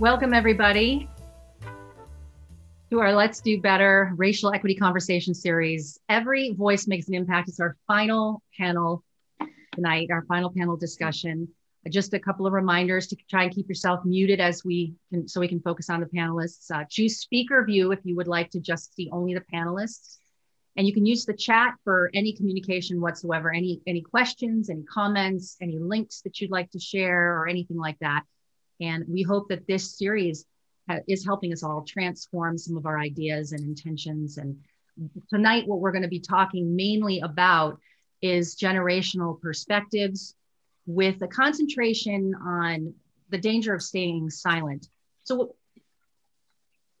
Welcome, everybody, to our Let's Do Better Racial Equity Conversation Series. Every voice makes an impact. It's our final panel tonight, our final panel discussion. Just a couple of reminders to try and keep yourself muted as we can, so we can focus on the panelists. Uh, choose speaker view if you would like to just see only the panelists. And you can use the chat for any communication whatsoever, any, any questions, any comments, any links that you'd like to share or anything like that. And we hope that this series uh, is helping us all transform some of our ideas and intentions. And tonight, what we're going to be talking mainly about is generational perspectives with a concentration on the danger of staying silent. So,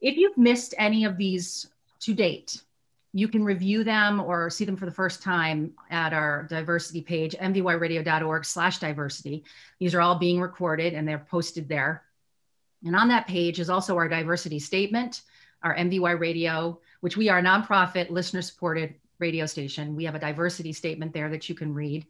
if you've missed any of these to date, you can review them or see them for the first time at our diversity page, mvyradio.org slash diversity. These are all being recorded and they're posted there. And on that page is also our diversity statement, our MVY radio, which we are a nonprofit listener supported radio station. We have a diversity statement there that you can read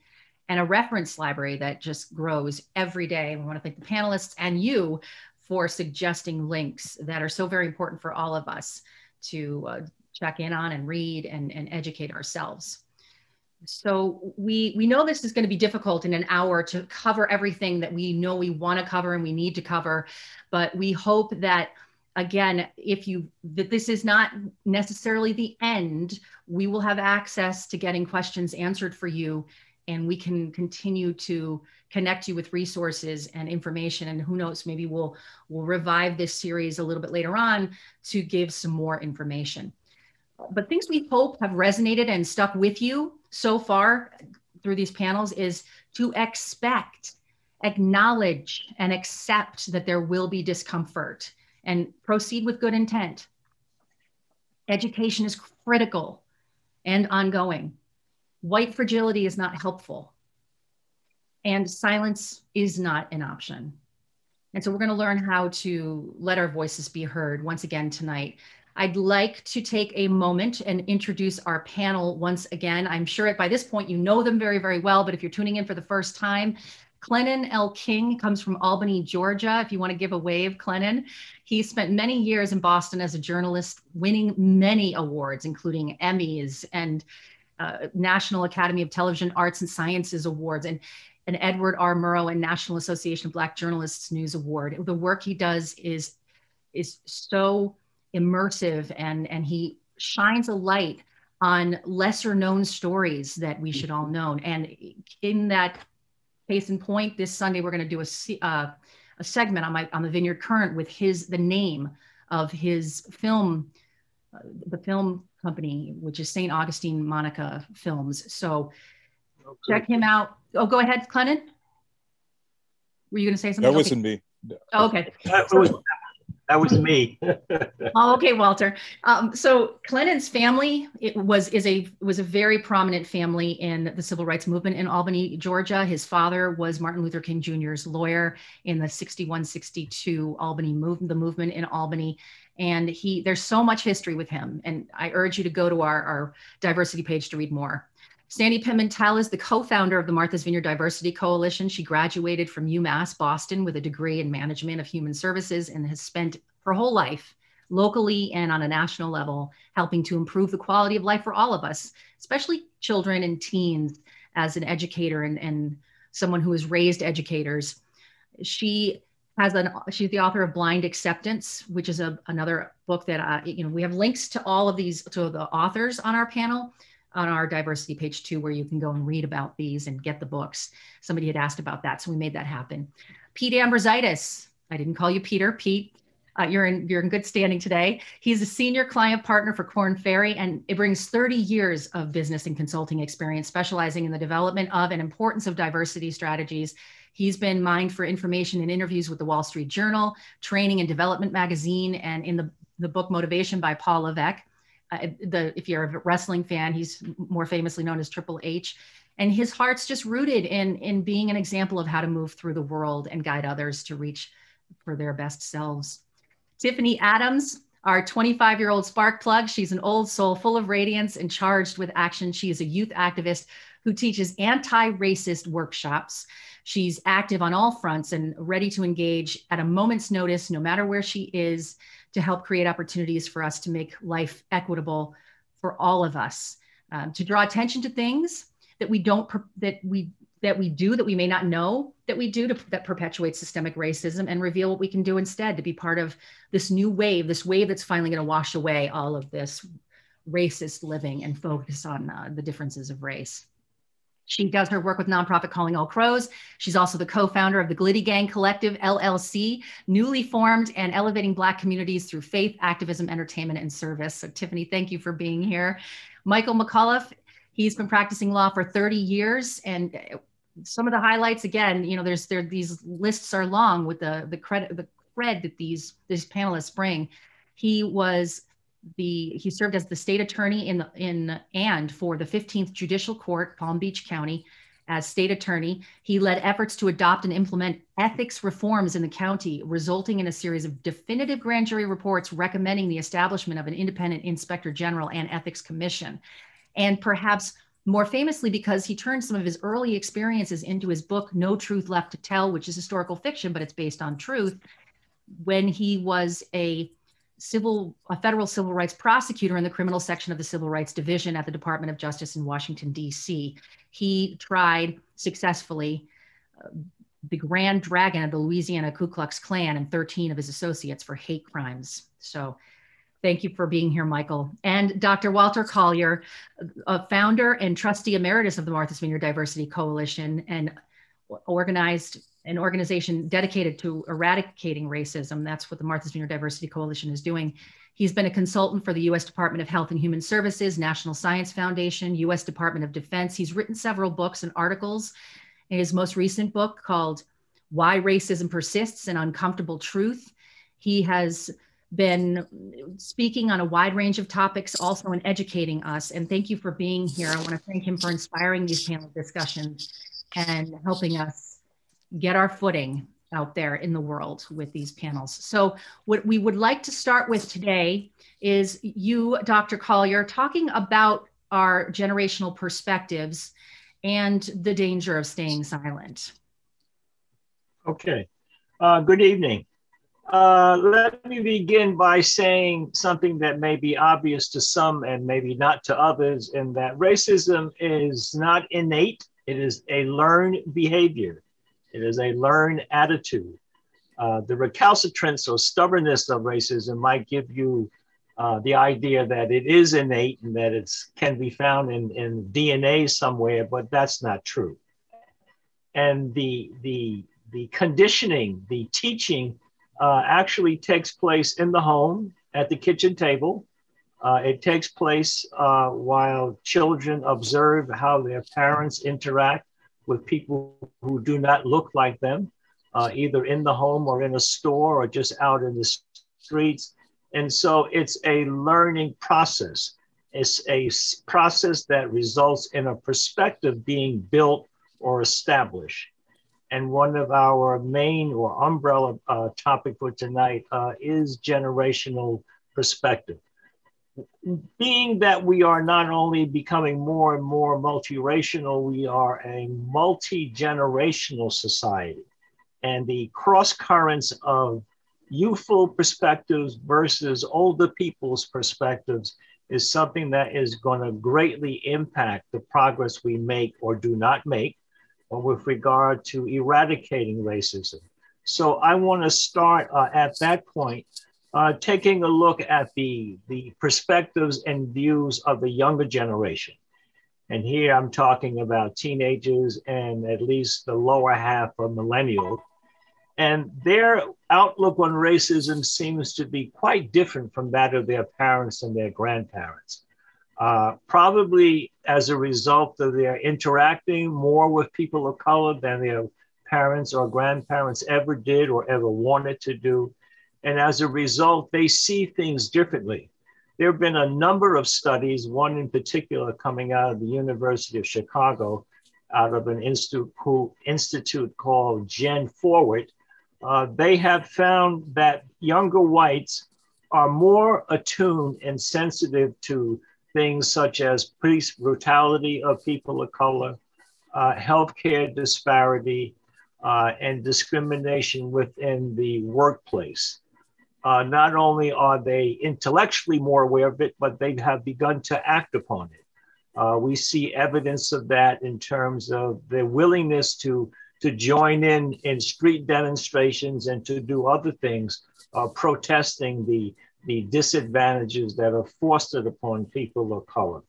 and a reference library that just grows every day. We want to thank the panelists and you for suggesting links that are so very important for all of us to uh, check in on and read and, and educate ourselves. So we we know this is going to be difficult in an hour to cover everything that we know we want to cover and we need to cover, but we hope that again if you that this is not necessarily the end we will have access to getting questions answered for you and we can continue to connect you with resources and information and who knows maybe we'll we'll revive this series a little bit later on to give some more information but things we hope have resonated and stuck with you so far through these panels is to expect, acknowledge, and accept that there will be discomfort and proceed with good intent. Education is critical and ongoing. White fragility is not helpful. And silence is not an option. And so we're going to learn how to let our voices be heard once again tonight. I'd like to take a moment and introduce our panel once again. I'm sure by this point you know them very, very well, but if you're tuning in for the first time, Clennon L. King comes from Albany, Georgia. If you want to give a wave, Clennon. He spent many years in Boston as a journalist, winning many awards, including Emmys and uh, National Academy of Television Arts and Sciences Awards and an Edward R. Murrow and National Association of Black Journalists News Award. The work he does is, is so immersive and and he shines a light on lesser known stories that we should all know. And in that case in point this sunday we're going to do a, uh, a segment on my on the vineyard current with his the name of his film uh, the film company which is st augustine monica films. So okay. check him out. Oh go ahead clennon were you going to say something? That wasn't okay. me. Oh, okay. That was me. oh, okay, Walter. Um, so Clennon's family was is a was a very prominent family in the civil rights movement in Albany, Georgia. His father was Martin Luther King Jr.'s lawyer in the 61-62 Albany movement, the movement in Albany. And he there's so much history with him. And I urge you to go to our, our diversity page to read more. Sandy Pimentel is the co-founder of the Martha's Vineyard Diversity Coalition. She graduated from UMass Boston with a degree in management of human services and has spent her whole life locally and on a national level helping to improve the quality of life for all of us, especially children and teens as an educator and, and someone who has raised educators. She has an she's the author of blind acceptance which is a, another book that I, you know we have links to all of these to the authors on our panel on our diversity page too, where you can go and read about these and get the books. Somebody had asked about that, so we made that happen. Pete Ambrositis, I didn't call you Peter, Pete. Uh, you're in you're in good standing today. He's a senior client partner for Korn Ferry, and it brings 30 years of business and consulting experience, specializing in the development of and importance of diversity strategies. He's been mined for information in interviews with the Wall Street Journal, Training and Development Magazine, and in the, the book Motivation by Paul Levesque the if you're a wrestling fan, he's more famously known as Triple H, and his heart's just rooted in in being an example of how to move through the world and guide others to reach for their best selves. Tiffany Adams, our 25 year old spark plug, she's an old soul full of radiance and charged with action. She is a youth activist who teaches anti racist workshops. She's active on all fronts and ready to engage at a moment's notice, no matter where she is, to help create opportunities for us to make life equitable for all of us, um, to draw attention to things that we don't, that we that we do that we may not know that we do to, that perpetuates systemic racism and reveal what we can do instead to be part of this new wave this wave that's finally going to wash away all of this racist living and focus on uh, the differences of race she does her work with nonprofit Calling All Crows. She's also the co-founder of the Glitty Gang Collective LLC, newly formed and elevating Black communities through faith, activism, entertainment, and service. So, Tiffany, thank you for being here. Michael McAuliffe, he's been practicing law for 30 years, and uh, some of the highlights again you know there's there these lists are long with the the credit the cred that these these panelists bring he was the he served as the state attorney in the in and for the 15th judicial court palm beach county as state attorney. He led efforts to adopt and implement ethics reforms in the county resulting in a series of definitive grand jury reports recommending the establishment of an independent inspector general and ethics commission. And perhaps more famously because he turned some of his early experiences into his book no truth left to tell which is historical fiction but it's based on truth when he was a civil a federal civil rights prosecutor in the criminal section of the civil rights division at the department of justice in washington d.c he tried successfully uh, the grand dragon of the louisiana ku klux klan and 13 of his associates for hate crimes so Thank you for being here, Michael. And Dr. Walter Collier, a founder and trustee emeritus of the Martha's Vineyard Diversity Coalition and organized an organization dedicated to eradicating racism. That's what the Martha's Vineyard Diversity Coalition is doing. He's been a consultant for the US Department of Health and Human Services, National Science Foundation, US Department of Defense. He's written several books and articles. In his most recent book called Why Racism Persists An Uncomfortable Truth, he has been speaking on a wide range of topics, also in educating us. And thank you for being here. I want to thank him for inspiring these panel discussions and helping us get our footing out there in the world with these panels. So, what we would like to start with today is you, Dr. Collier, talking about our generational perspectives and the danger of staying silent. Okay. Uh, good evening. Uh, let me begin by saying something that may be obvious to some and maybe not to others, and that racism is not innate, it is a learned behavior, it is a learned attitude. Uh, the recalcitrance or stubbornness of racism might give you uh, the idea that it is innate and that it can be found in, in DNA somewhere, but that's not true. And the, the, the conditioning, the teaching uh, actually takes place in the home at the kitchen table. Uh, it takes place uh, while children observe how their parents interact with people who do not look like them, uh, either in the home or in a store or just out in the streets. And so it's a learning process. It's a process that results in a perspective being built or established. And one of our main or umbrella uh, topic for tonight uh, is generational perspective. Being that we are not only becoming more and more multiracial, we are a multi generational society. And the cross currents of youthful perspectives versus older people's perspectives is something that is going to greatly impact the progress we make or do not make with regard to eradicating racism. So I want to start uh, at that point, uh, taking a look at the, the perspectives and views of the younger generation. And here I'm talking about teenagers and at least the lower half of millennials. And their outlook on racism seems to be quite different from that of their parents and their grandparents. Uh, probably as a result of their interacting more with people of color than their parents or grandparents ever did or ever wanted to do. And as a result, they see things differently. There have been a number of studies, one in particular coming out of the University of Chicago, out of an institute, called Gen Forward. Uh, they have found that younger whites are more attuned and sensitive to things such as police brutality of people of color, uh, healthcare disparity, uh, and discrimination within the workplace. Uh, not only are they intellectually more aware of it, but they have begun to act upon it. Uh, we see evidence of that in terms of their willingness to, to join in in street demonstrations and to do other things, uh, protesting the, the disadvantages that are fostered upon people of color.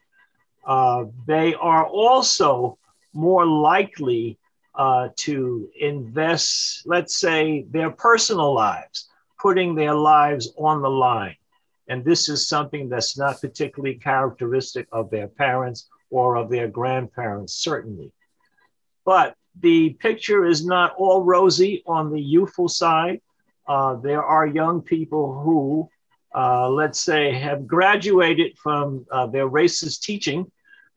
Uh, they are also more likely uh, to invest, let's say, their personal lives, putting their lives on the line. And this is something that's not particularly characteristic of their parents or of their grandparents, certainly. But the picture is not all rosy on the youthful side. Uh, there are young people who, uh, let's say, have graduated from uh, their racist teaching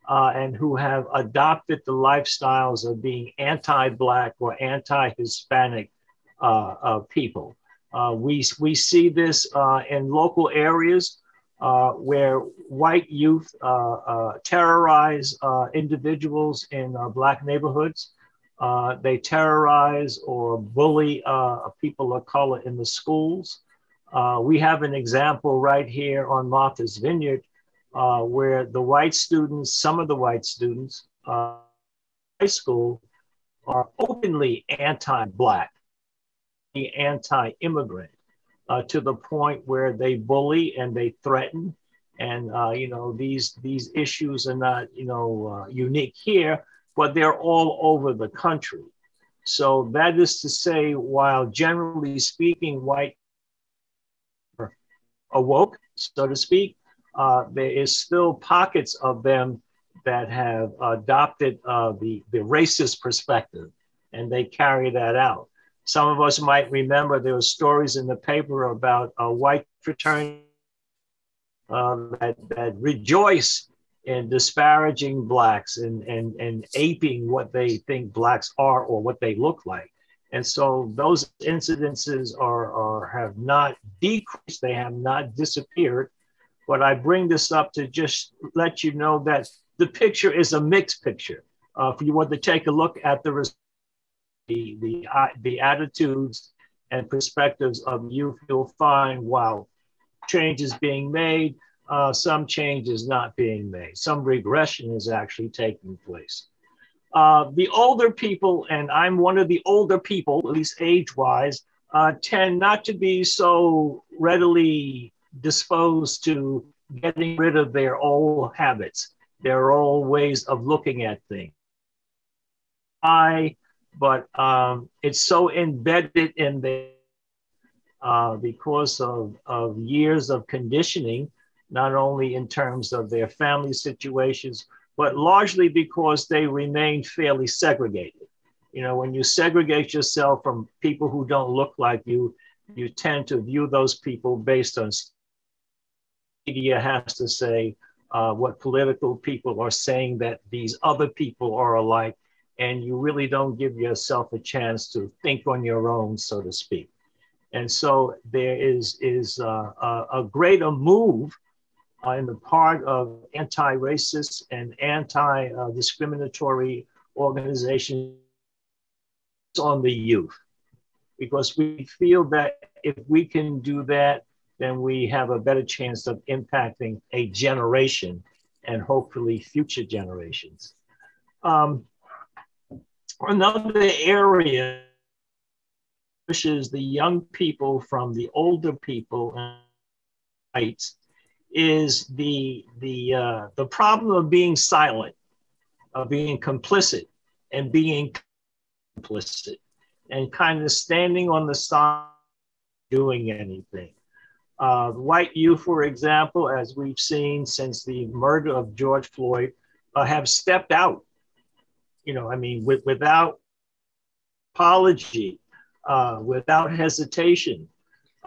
uh, and who have adopted the lifestyles of being anti Black or anti Hispanic uh, uh, people. Uh, we, we see this uh, in local areas uh, where white youth terrorize individuals in Black neighborhoods. they terrorize or bully people of color in the schools. we have an example right here on Martha's Vineyard uh, where the white students, some of the white students, uh, high school, are openly anti-black, anti-immigrant, uh, to the point where they bully and they threaten. And uh, you know these these issues are not you know uh, unique here, but they're all over the country. So that is to say, while generally speaking, white awoke, so to speak, uh, there is still pockets of them that have adopted uh, the, the racist perspective and they carry that out. Some of us might remember there were stories in the paper about a white fraternity uh, that, that rejoice in disparaging blacks and, and, and aping what they think blacks are or what they look like. And so those incidences are, are have not decreased, they have not disappeared, but I bring this up to just let you know that the picture is a mixed picture. Uh, if you want to take a look at the the the, uh, the attitudes and perspectives of youth, you'll find while change is being made, uh, some change is not being made. Some regression is actually taking place. Uh, the older people, and I'm one of the older people, at least age wise, uh, tend not to be so readily disposed to getting rid of their old habits, their old ways of looking at things. I, but um, it's so embedded in there uh, because of, of years of conditioning, not only in terms of their family situations, but largely because they remain fairly segregated. You know, when you segregate yourself from people who don't look like you, you tend to view those people based on media has to say, uh, what political people are saying that these other people are alike, and you really don't give yourself a chance to think on your own, so to speak. And so there is, is uh, a, a greater move uh, in the part of anti-racist and anti-discriminatory organizations on the youth, because we feel that if we can do that, then we have a better chance of impacting a generation and hopefully future generations. Um, another area pushes the young people from the older people rights is the the uh, the problem of being silent, of being complicit, and being complicit, and kind of standing on the side, doing anything. Uh, white youth, for example, as we've seen since the murder of George Floyd, uh, have stepped out. You know, I mean, with, without apology, uh, without hesitation.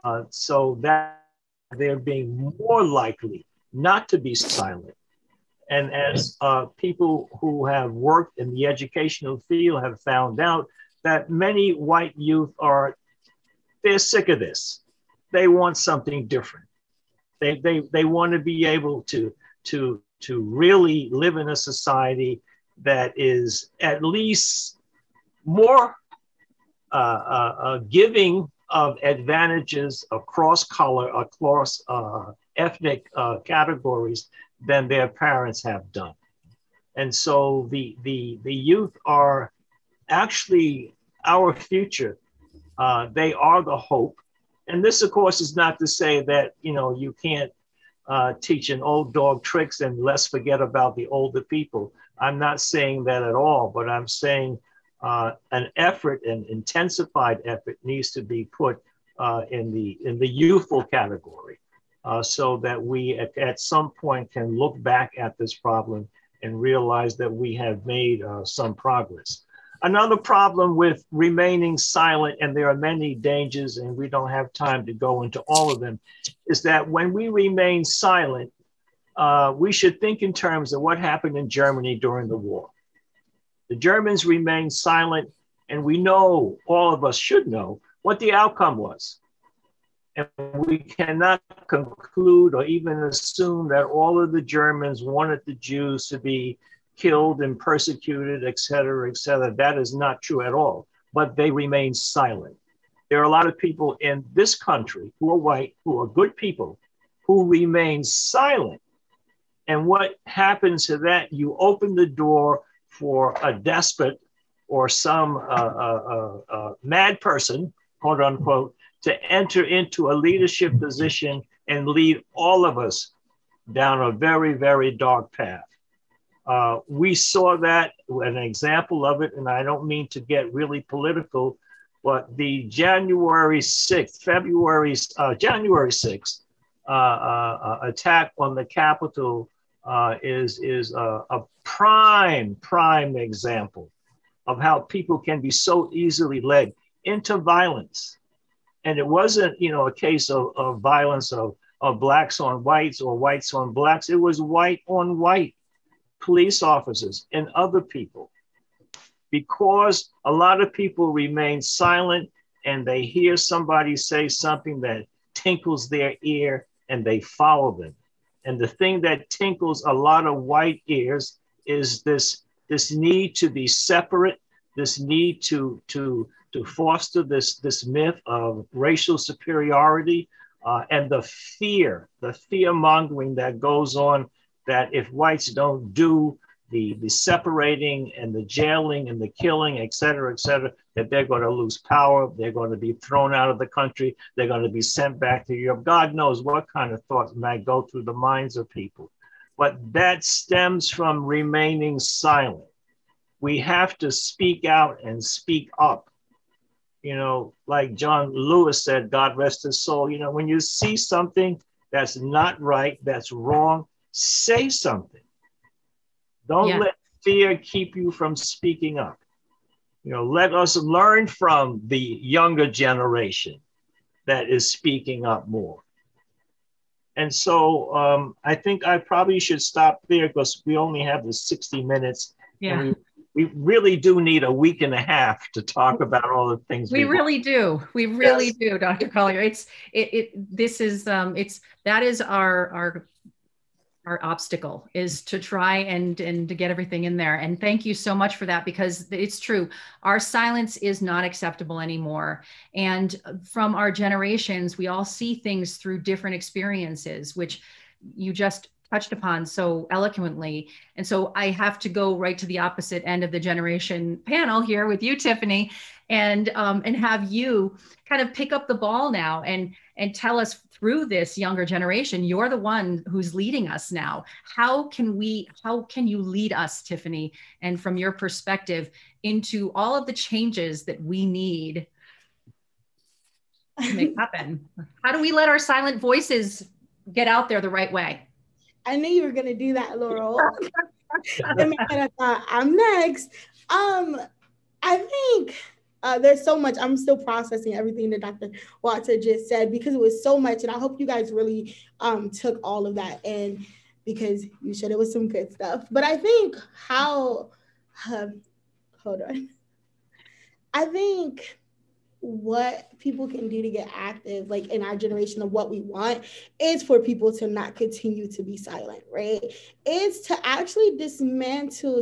Uh, so that they're being more likely not to be silent. And as uh, people who have worked in the educational field have found out, that many white youth are they're sick of this they want something different. They, they, they want to be able to, to to really live in a society that is at least more uh, uh, uh, giving of advantages across color, across uh, ethnic uh, categories than their parents have done. And so the, the, the youth are actually our future. They are the hope. And this, of course, is not to say that, you know, you can't uh, teach an old dog tricks and let's forget about the older people. I'm not saying that at all, but I'm saying uh, an effort, an intensified effort, needs to be put uh, in the in the youthful category, uh, so that we at, at, some point can look back at this problem and realize that we have made uh, some progress. Another problem with remaining silent, and there are many dangers, and we don't have time to go into all of them, is that when we remain silent, uh, we should think in terms of what happened in Germany during the war. The Germans remained silent, and we know, all of us should know, what the outcome was. And we cannot conclude or even assume that all of the Germans wanted the Jews to be killed and persecuted, et cetera, et cetera. That is not true at all. But they remain silent. There are a lot of people in this country who are white, who are good people, who remain silent. And what happens to that? You open the door for a despot or some uh, uh, uh, uh, mad person, quote unquote, to enter into a leadership position and lead all of us down a very, very dark path. Uh, we saw that, an example of it, and I don't mean to get really political, but the January 6th, February, uh, January 6th attack on the Capitol uh, is, is a, a, prime, prime example of how people can be so easily led into violence. And it wasn't, you know, a case of, of violence of, of blacks on whites or whites on blacks. It was white on white police officers and other people. Because a lot of people remain silent and they hear somebody say something that tinkles their ear and they follow them. And the thing that tinkles a lot of white ears is this, this need to be separate, this need to, to, to foster this, this myth of racial superiority uh, and the fear, the fear mongering that goes on that if whites don't do the, the separating and the jailing and the killing, et cetera, et cetera, that they're going to lose power. They're going to be thrown out of the country. They're going to be sent back to Europe. God knows what kind of thoughts might go through the minds of people. But that stems from remaining silent. We have to speak out and speak up. You know, like John Lewis said, God rest his soul. You know, when you see something that's not right, that's wrong, say something don't yeah. let fear keep you from speaking up. You know, let us learn from the younger generation that is speaking up more. And so um, I think I probably should stop there because we only have the 60 minutes. Yeah. We, we, really do need a week and a half to talk about all the things we, we really want. do. We really yes. do, Dr. Collier. It's it, it this is um it's that is our our our obstacle is to try and and to get everything in there. And thank you so much for that because it's true our silence is not acceptable anymore. And from our generations we all see things through different experiences which you just touched upon so eloquently. And so i have to go right to the opposite end of the generation panel here with you tiffany and um, and have you kind of pick up the ball now and and tell us through this younger generation you're the one who's leading us now. How can we how can you lead us tiffany? And from your perspective into all of the changes that we need to make happen. How do we let our silent voices get out there the right way? I knew you were going to do that laurel. I thought i'm next. Um i think uh, there's so much. I'm still processing everything that Dr. Watson just said because it was so much, and I hope you guys really um, took all of that and because you said it was some good stuff. But I think how, um, hold on, I think what people can do to get active, like in our generation of what we want, is for people to not continue to be silent, right? Is to actually dismantle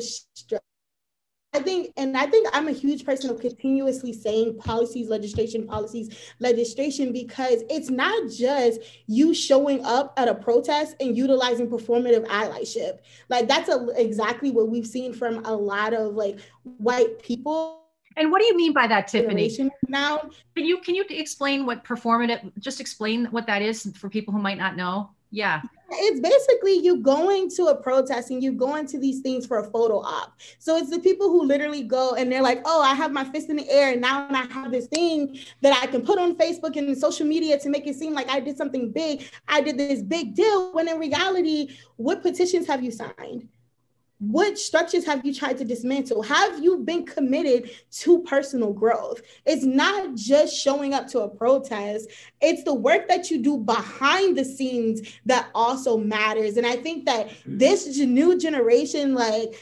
I think, and I think I'm a huge person of continuously saying policies, legislation, policies, legislation, because it's not just you showing up at a protest and utilizing performative allyship. Like that's a, exactly what we've seen from a lot of like white people and what do you mean by that, Tiffany? Now, can you can you explain what performative? Just explain what that is for people who might not know. Yeah. It's basically you going to a protest and you going to these things for a photo op. So it's the people who literally go and they're like, oh, I have my fist in the air and now I have this thing that I can put on Facebook and social media to make it seem like I did something big. I did this big deal. When in reality, what petitions have you signed? What structures have you tried to dismantle? Have you been committed to personal growth? It's not just showing up to a protest, it's the work that you do behind the scenes that also matters. And I think that this new generation, like,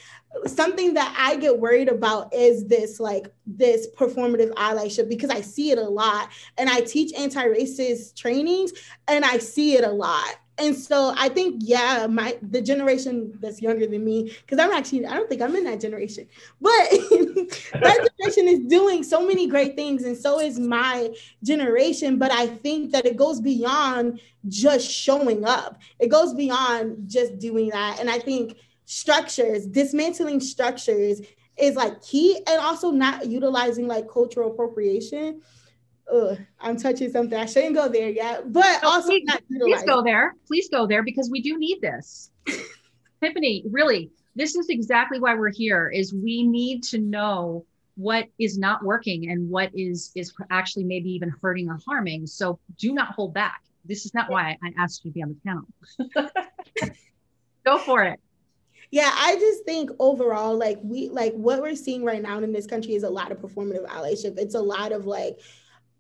something that I get worried about is this like this performative allyship because I see it a lot and I teach anti-racist trainings and I see it a lot and so I think, yeah, my the generation that's younger than me, because I'm actually, I don't think I'm in that generation, but that generation is doing so many great things, and so is my generation. But I think that it goes beyond just showing up. It goes beyond just doing that. And I think structures, dismantling structures is like key, and also not utilizing like cultural appropriation Ugh, I'm touching something. I shouldn't go there yet, but no, also please, please go there. Please go there because we do need this. Tiffany, really, this is exactly why we're here. Is we need to know what is not working and what is is actually maybe even hurting or harming. So do not hold back. This is not why I asked you to be on the panel. go for it yeah i just think overall like we like what we're seeing right now in this country is a lot of performative allyship it's a lot of like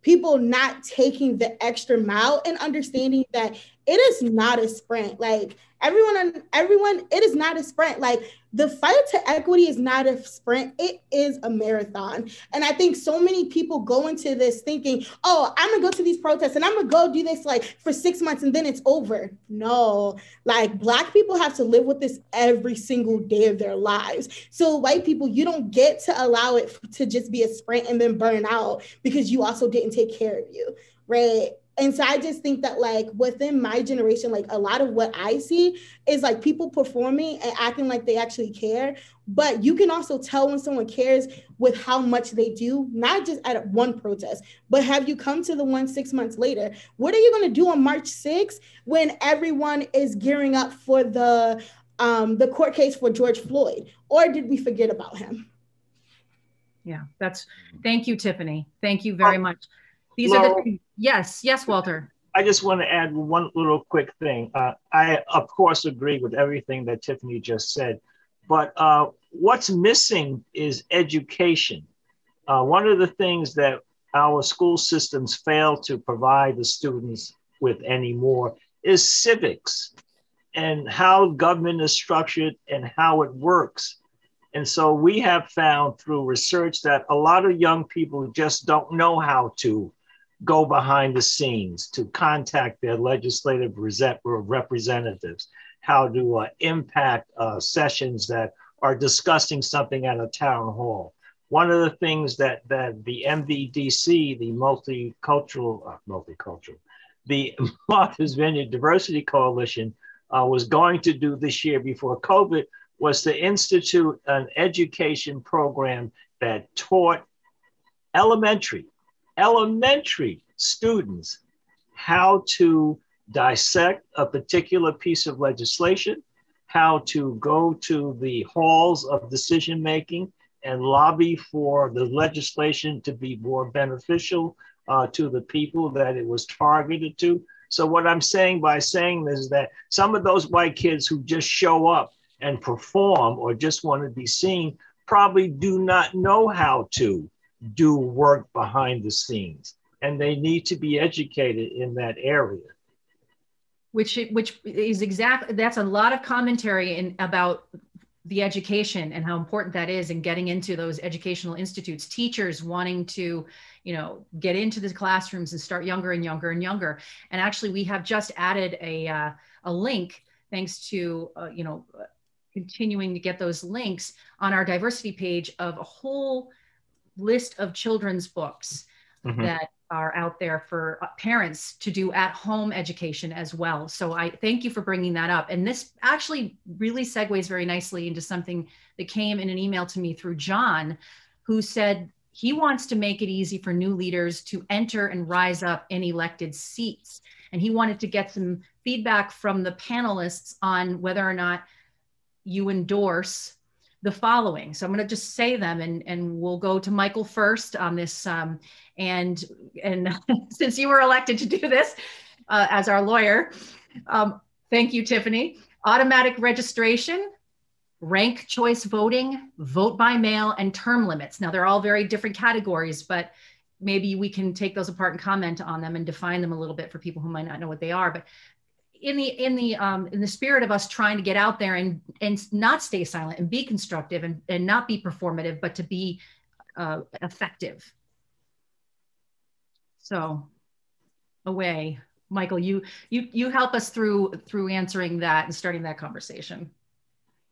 people not taking the extra mile and understanding that it is not a sprint. Like everyone, everyone, it is not a sprint. Like the fight to equity is not a sprint, it is a marathon. And I think so many people go into this thinking, oh, I'm gonna go to these protests and I'm gonna go do this like for six months and then it's over. No, like Black people have to live with this every single day of their lives. So, white people, you don't get to allow it to just be a sprint and then burn out because you also didn't take care of you, right? And so I just think that like within my generation, like a lot of what I see is like people performing and acting like they actually care. But you can also tell when someone cares with how much they do, not just at one protest, but have you come to the one six months later? What are you going to do on March 6th when everyone is gearing up for the um, the court case for George Floyd? Or did we forget about him? Yeah, that's thank you, Tiffany. Thank you very much. These are the yes, yes, Walter. I just want to add one little quick thing. Uh, I, of course, agree with everything that Tiffany just said, but uh, what's missing is education. Uh, one of the things that our school systems fail to provide the students with anymore is civics and how government is structured and how it works. And so we have found through research that a lot of young people just don't know how to go behind the scenes to contact their legislative representatives, how to uh, impact uh, sessions that are discussing something at a town hall. One of the things that, that the MVDC, the multicultural, uh, multicultural, the Martha's Vineyard Diversity Coalition uh, was going to do this year before COVID was to institute an education program that taught elementary elementary students how to dissect a particular piece of legislation, how to go to the halls of decision making and lobby for the legislation to be more beneficial uh, to the people that it was targeted to. So, what I'm saying by saying this is that some of those white kids who just show up and perform or just want to be seen probably do not know how to do work behind the scenes. And they need to be educated in that area. Which which is exactly that's a lot of commentary in about the education and how important that is and getting into those educational institutes. Teachers wanting to you know get into the classrooms and start younger and younger and younger. And actually we have just added a uh, a link thanks to uh, you know continuing to get those links on our diversity page of a whole list of children's books mm-hmm. that are out there for uh, parents to do at home education as well. So I thank you for bringing that up. And this actually really segues very nicely into something that came in an email to me through John, who said he wants to make it easy for new leaders to enter and rise up in elected seats. And he wanted to get some feedback from the panelists on whether or not you endorse the following. So I'm going to just say them and, and we'll go to Michael first on this. Um, and and since you were elected to do this uh, as our lawyer, um, thank you, Tiffany. Automatic registration, rank choice voting, vote by mail, and term limits. Now, they're all very different categories, but maybe we can take those apart and comment on them and define them a little bit for people who might not know what they are. But in the in the um, in the spirit of us trying to get out there and and not stay silent and be constructive and, and not be performative, but to be uh, effective. So, away, Michael. You you you help us through through answering that and starting that conversation.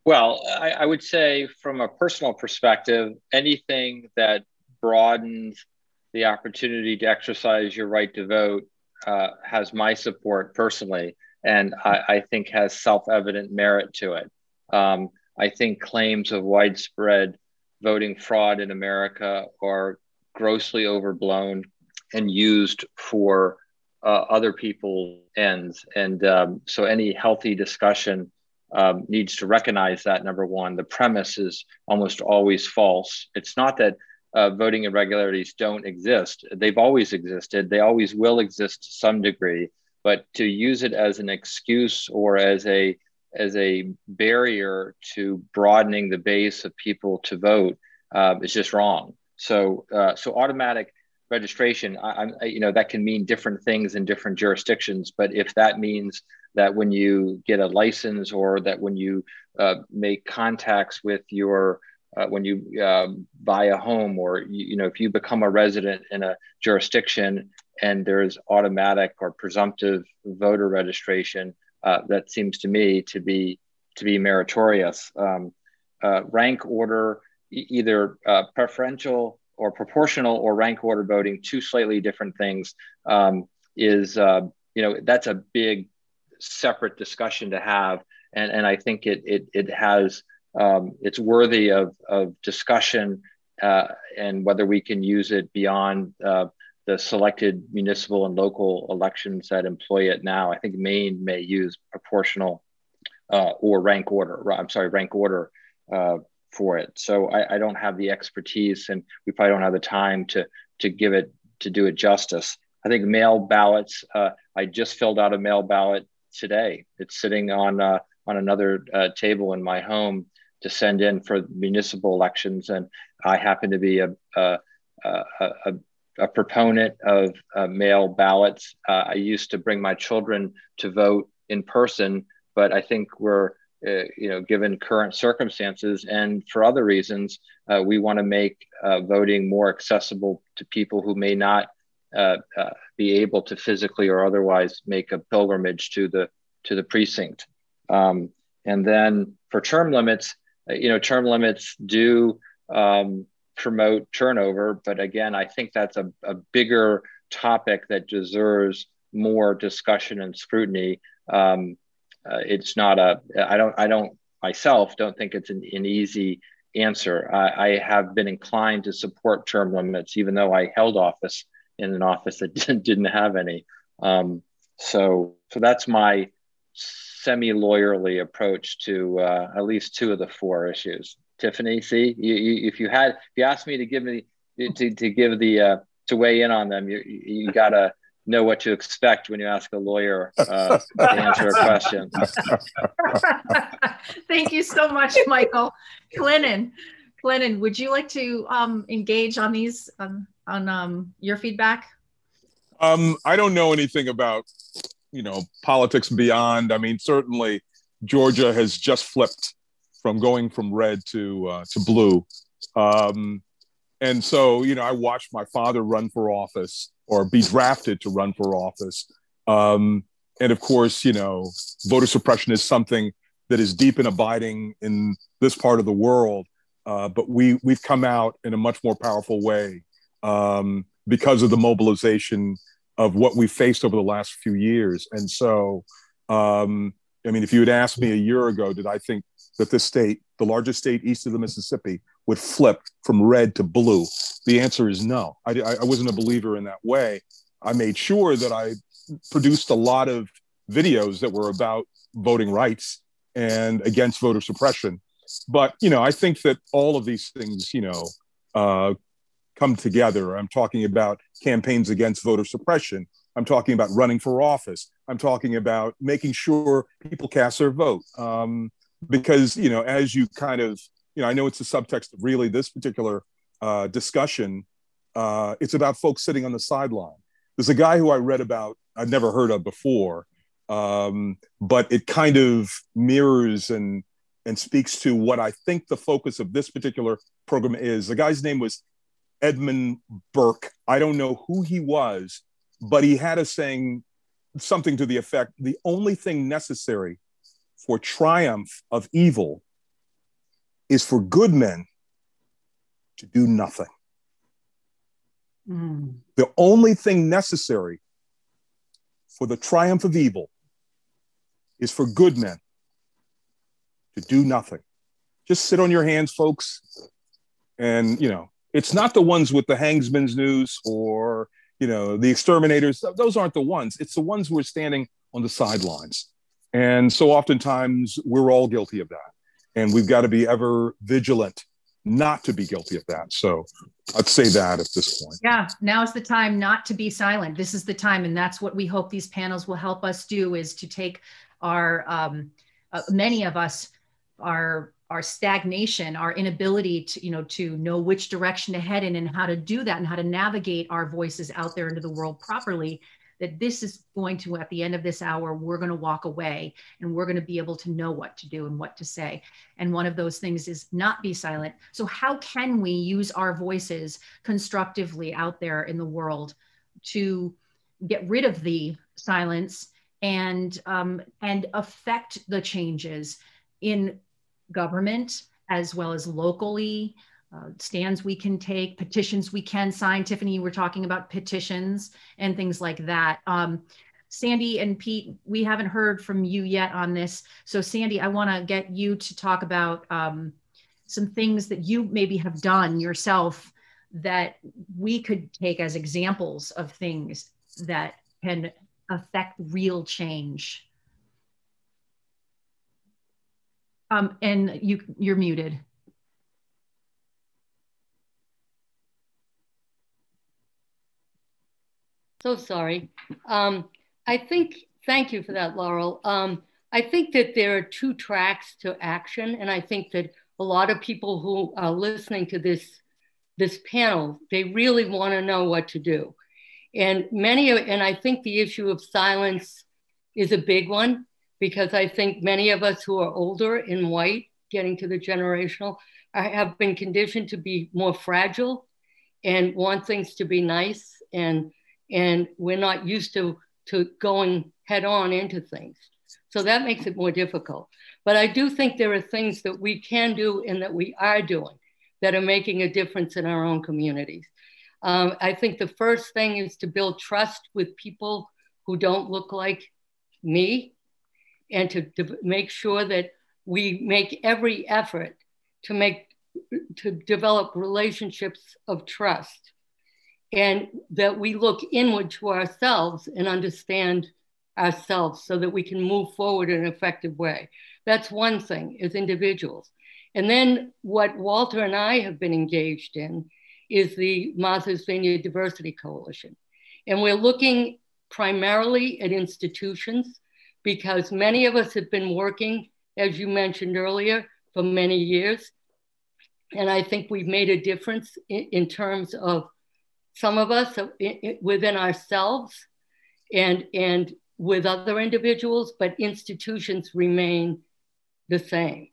Well, I, I would say from a personal perspective, anything that broadens the opportunity to exercise your right to vote uh, has my support personally and I, I think has self-evident merit to it. Um, I think claims of widespread voting fraud in America are grossly overblown and used for uh, other people's ends. And um, so any healthy discussion um, needs to recognize that number one, the premise is almost always false. It's not that uh, voting irregularities don't exist, they've always existed, they always will exist to some degree but to use it as an excuse or as a as a barrier to broadening the base of people to vote uh, is just wrong. So uh, so automatic registration, I, I, you know, that can mean different things in different jurisdictions. But if that means that when you get a license or that when you uh, make contacts with your uh, when you uh, buy a home or you, you, know if you become a resident in a jurisdiction and there's automatic or presumptive voter registration, uh, that seems to me to be to be meritorious. Um, uh, rank order, e- either uh, preferential or proportional or rank order voting, two slightly different things, um, is uh, you know that's a big separate discussion to have, and and I think it it it has um, it's worthy of of discussion. Uh, and whether we can use it beyond uh, the selected municipal and local elections that employ it now. I think Maine may use proportional uh, or rank order. I'm sorry, rank order uh, for it. So I, I, don't have the expertise, and we probably don't have the time to to give it to do it justice. I think mail ballots. Uh, I just filled out a mail ballot today. It's sitting on uh, on another uh, table in my home to send in for municipal elections, and I happen to be a, a, a, a a proponent of uh, mail ballots. Uh, I used to bring my children to vote in person, but I think we're, uh, you know, given current circumstances and for other reasons, uh, we want to make uh, voting more accessible to people who may not uh, be able to physically or otherwise make a pilgrimage to the to the precinct. Um, and then for term limits, you know, term limits do. Um, promote turnover. But again, I think that's a, a bigger topic that deserves more discussion and scrutiny. Um, uh, it's not a, I don't, I don't myself don't think it's an, an easy answer. I, I, have been inclined to support term limits, even though I held office in an office that didn't, didn't have any. Um, so, so that's my semi-lawyerly approach to uh, at least two of the four issues. Tiffany. See, you, you, if you had, if you asked me to give me to, to give the uh, to weigh in on them, you you gotta know what to expect when you ask a lawyer uh, to answer a question. Thank you so much, Michael. Clennon, Clennon, would you like to um, engage on these um, on um, your feedback? Um, I don't know anything about you know politics beyond. I mean, certainly Georgia has just flipped from going from red to uh, to blue. Um, and so, you know, I watched my father run for office or be drafted to run for office. Um, and of course, you know, voter suppression is something that is deep and abiding in this part of the world. Uh, but we we've come out in a much more powerful way um, because of the mobilization of what we faced over the last few years. And so, um, I mean, if you had asked me a year ago, did I think that this state, the largest state east of the Mississippi, would flip from red to blue? The answer is no. I, I wasn't a believer in that way. I made sure that I produced a lot of videos that were about voting rights and against voter suppression. But you know, I think that all of these things, you know, uh, come together. I'm talking about campaigns against voter suppression. I'm talking about running for office. I'm talking about making sure people cast their vote. Um, because you know, as you kind of, you know, I know it's the subtext of really this particular uh, discussion. Uh, it's about folks sitting on the sideline. There's a guy who I read about I'd never heard of before, um, but it kind of mirrors and and speaks to what I think the focus of this particular program is. The guy's name was Edmund Burke. I don't know who he was, but he had a saying something to the effect the only thing necessary for triumph of evil is for good men to do nothing. Mm. The only thing necessary for the triumph of evil is for good men to do nothing. Just sit on your hands, folks. And, you know, it's not the ones with the Hangsman's news or, you know, the exterminators. Those aren't the ones. It's the ones who are standing on the sidelines. And so oftentimes we're all guilty of that. And we've got to be ever vigilant not to be guilty of that. So I'd say that at this point. Yeah, now is the time not to be silent. This is the time, and that's what we hope these panels will help us do: is to take our um, uh, many of us our our stagnation, our inability to you know to know which direction to head in and how to do that and how to navigate our voices out there into the world properly that this is going to, at the end of this hour, we're going to walk away and we're going to be able to know what to do and what to say. And one of those things is not be silent. So, how can we use our voices constructively out there in the world to get rid of the silence and um, and affect the changes in government as well as locally uh, stands we can take, petitions we can sign. Tiffany, we're talking about petitions and things like that. Um, Sandy and Pete, we haven't heard from you yet on this. So, Sandy, I want to get you to talk about um, some things that you maybe have done yourself that we could take as examples of things that can affect real change. Um, and you, you're muted. So sorry. Um, I think, thank you for that, Laurel. Um, I think that there are two tracks to action. And I think that a lot of people who are listening to this, this panel, they really want to know what to do. And many, of, and I think the issue of silence is a big one because I think many of us who are older in white, getting to the generational, have been conditioned to be more fragile and want things to be nice and and we're not used to to going head on into things. So that makes it more difficult. But i do think there are things that we can do and that we are doing that are making a difference in our own communities. Um, i think the first thing is to build trust with people who don't look like me and to, to make sure that we make every effort to make to develop relationships of trust and that we look inward to ourselves and understand ourselves so that we can move forward in an effective way. That's one thing as individuals. And then what Walter and I have been engaged in is the Martha's Vineyard Diversity Coalition. And we're looking primarily at institutions because many of us have been working, as you mentioned earlier, for many years. And I think we've made a difference in, in terms of some of us within ourselves and and with other individuals but institutions remain the same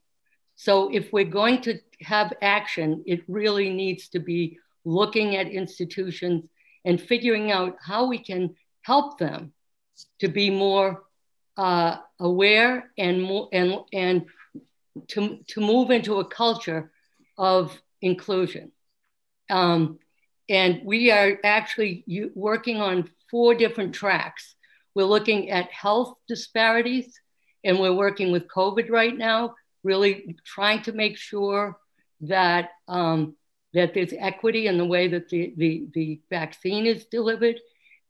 So if we're going to have action, it really needs to be looking at institutions and figuring out how we can help them to be more uh, aware and more and and to, to move into a culture of inclusion. Um, and we are actually working on four different tracks. We're looking at health disparities, and we're working with COVID right now, really trying to make sure that um, that there's equity in the way that the, the, the vaccine is delivered.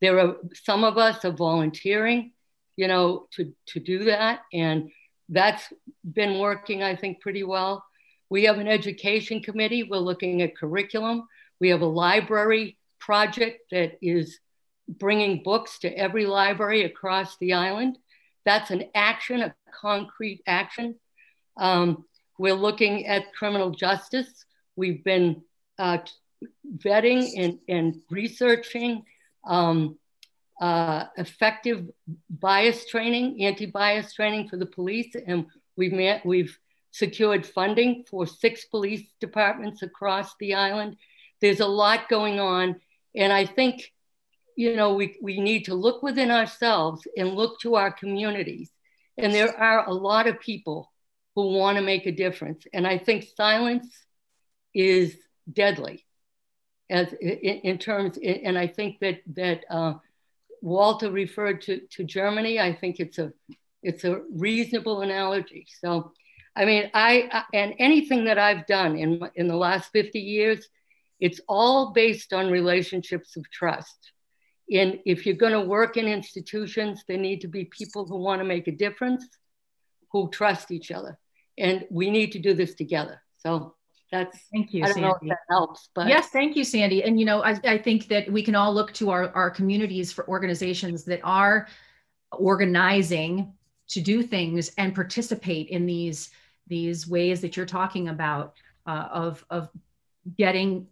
There are some of us are volunteering, you know, to, to do that. And that's been working, I think, pretty well. We have an education committee. We're looking at curriculum. We have a library project that is bringing books to every library across the island. That's an action, a concrete action. Um, we're looking at criminal justice. We've been uh, vetting and, and researching um, uh, effective bias training, anti-bias training for the police, and we've met, we've secured funding for six police departments across the island. There's a lot going on, and I think you know we, we need to look within ourselves and look to our communities. And there are a lot of people who want to make a difference, and I think silence is deadly as in, in terms and i think that that uh, walter referred to, to germany. I think it's a it's a reasonable analogy. So i mean i, and anything that i've done in in the last 50 years it's all based on relationships of trust. And if you're going to work in institutions there need to be people who want to make a difference who trust each other. And we need to do this together. So that's thank you i don't sandy. know if that helps but yes thank you sandy. And you know I, I think that we can all look to our, our communities for organizations that are organizing to do things and participate in these these ways that you're talking about uh, of of getting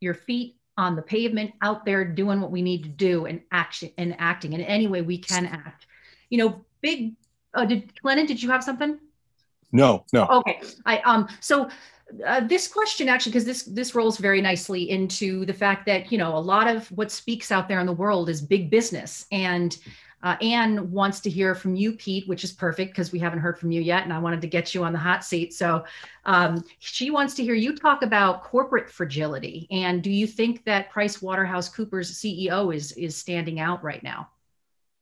your feet on the pavement out there doing what we need to do and action and acting in any way we can act. You know big uh, did Clennon, did you have something? No no. Okay. I um so uh, this question actually because this this rolls very nicely into the fact that you know a lot of what speaks out there in the world is big business. And uh, Anne wants to hear from you, Pete, which is perfect because we haven't heard from you yet, and I wanted to get you on the hot seat. So um, she wants to hear you talk about corporate fragility, and do you think that Price Waterhouse Cooper's CEO is is standing out right now?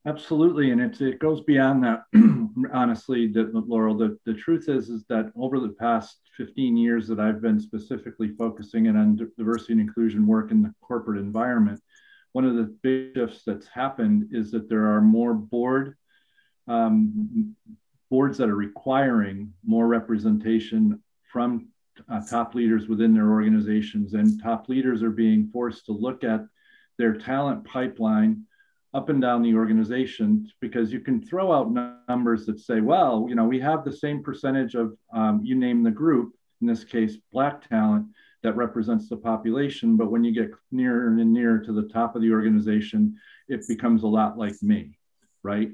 Absolutely, and it, it goes beyond that. honestly, the, Laurel, the, the truth is is that over the past 15 years that I've been specifically focusing in on diversity and inclusion work in the corporate environment, one of the big shifts that's happened is that there are more board um, boards that are requiring more representation from uh, top leaders within their organizations, and top leaders are being forced to look at their talent pipeline up and down the organization because you can throw out numbers that say, well, you know, we have the same percentage of, um, you name the group, in this case, Black talent, that represents the population. But when you get nearer and nearer to the top of the organization, it becomes a lot like me, right?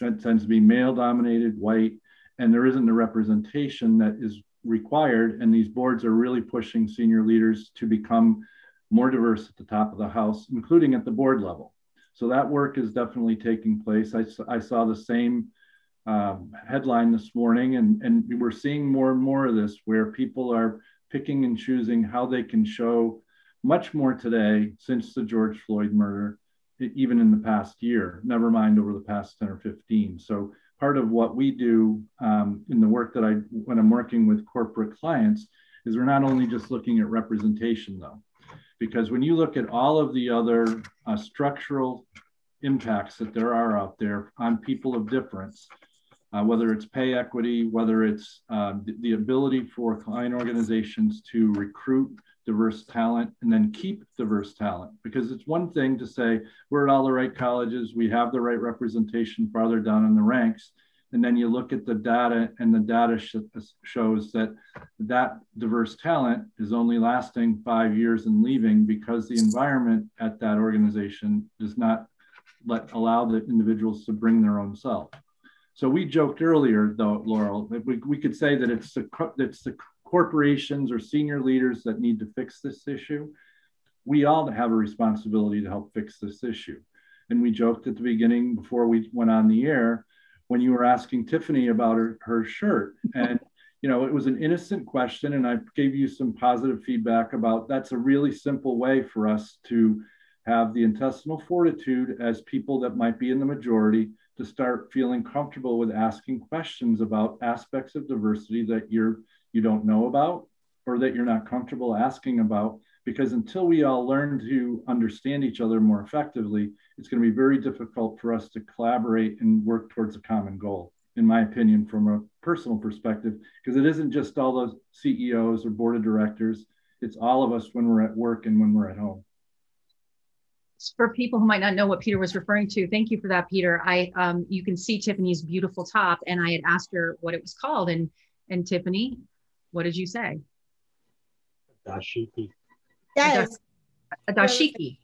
It tends to be male dominated, white, and there isn't the representation that is required. And these boards are really pushing senior leaders to become more diverse at the top of the house, including at the board level. So that work is definitely taking place. I, I saw the same um, headline this morning, and, and we're seeing more and more of this where people are picking and choosing how they can show much more today since the George Floyd murder, even in the past year, never mind over the past 10 or 15. So part of what we do um, in the work that I, when I'm working with corporate clients, is we're not only just looking at representation though, because when you look at all of the other uh, structural impacts that there are out there on people of difference, uh, whether it's pay equity, whether it's uh, the, ability for client organizations to recruit diverse talent and then keep diverse talent. Because it's one thing to say we're at all the right colleges, we have the right representation farther down in the ranks, and then you look at the data and the data sh- shows that that diverse talent is only lasting five years and leaving because the environment at that organization does not let allow the individuals to bring their own self So we joked earlier, though, Laurel, that we, we could say that it's the, it's the corporations or senior leaders that need to fix this issue. We all have a responsibility to help fix this issue. And we joked at the beginning before we went on the air when you were asking Tiffany about her, her shirt. And, you know, it was an innocent question. And I gave you some positive feedback about that's a really simple way for us to have the intestinal fortitude as people that might be in the majority to start feeling comfortable with asking questions about aspects of diversity that you're you don't know about or that you're not comfortable asking about because until we all learn to understand each other more effectively it's going to be very difficult for us to collaborate and work towards a common goal in my opinion from a personal perspective because it isn't just all those ceos or board of directors. It's all of us when we're at work and when we're at home for people who might not know what Peter was referring to, thank you for that, Peter. I um, you can see Tiffany's beautiful top, and I had asked her what it was called, and and Tiffany, what did you say? Dashiki. Yes. A dashiki.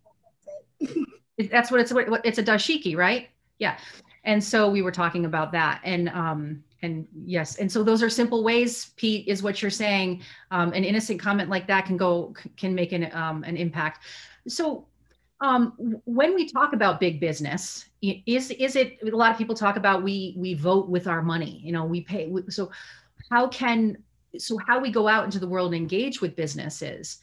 That's what it's. what, It's a dashiki, right? Yeah. And so we were talking about that, and um, and yes, and so those are simple ways. Pete is what you're saying. Um, an innocent comment like that can go can make an um, an impact. So um, when we talk about big business, is is it a lot of people talk about we we vote with our money, you know, we pay. So how can so how we go out into the world and engage with businesses?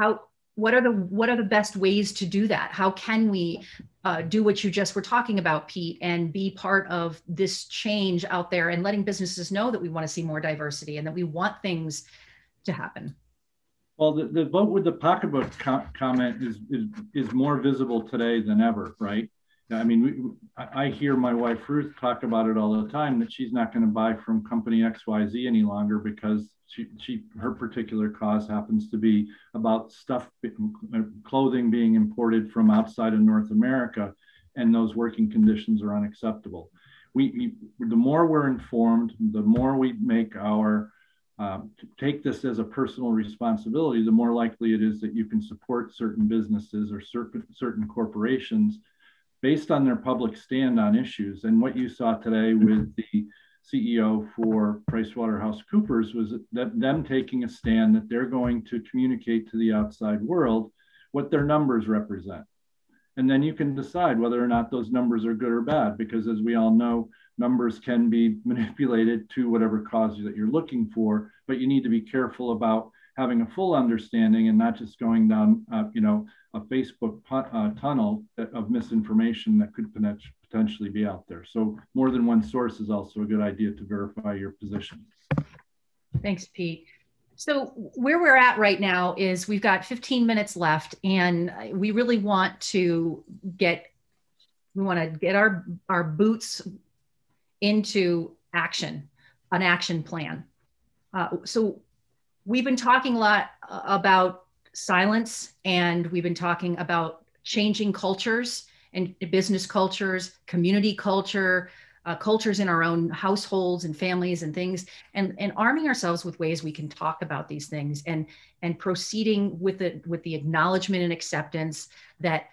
How what are the what are the best ways to do that? How can we uh, do what you just were talking about, Pete, and be part of this change out there and letting businesses know that we want to see more diversity and that we want things to happen? Well, the, the vote with the pocketbook co- comment is, is is more visible today than ever, right? I mean, we, I hear my wife Ruth talk about it all the time that she's not going to buy from company XYZ any longer because she, she her particular cause happens to be about stuff clothing being imported from outside of North America and those working conditions are unacceptable. We, we the more we're informed, the more we make our um, to take this as a personal responsibility, the more likely it is that you can support certain businesses or certain, certain corporations based on their public stand on issues. And what you saw today with the CEO for PricewaterhouseCoopers was that them taking a stand that they're going to communicate to the outside world what their numbers represent. And then you can decide whether or not those numbers are good or bad, because as we all know, numbers can be manipulated to whatever cause that you're looking for, but you need to be careful about having a full understanding and not just going down, uh, you know, a Facebook uh, tunnel of misinformation that could potentially be out there. So more than one source is also a good idea to verify your position. Thanks, Pete. So where we're at right now is we've got 15 minutes left and we really want to get we want to get our our boots into action, an action plan. Uh, so we've been talking a lot uh, about silence and we've been talking about changing cultures and business cultures, community culture, uh, cultures in our own households and families and things, and, and arming ourselves with ways we can talk about these things and and proceeding with it with the acknowledgement and acceptance that